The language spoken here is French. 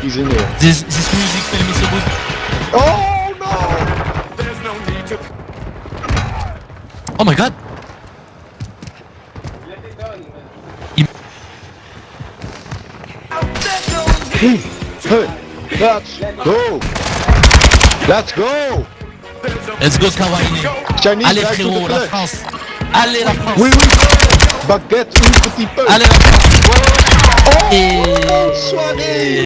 He's in there. This, this music tell me so good. Oh no! Oh my god! Hey, let's go! Let's go! Let's go Kawaii! Chinese Allez frérot, la. France! Allez la France! Oui, oui! Baguette, un petit peu! Allez la France!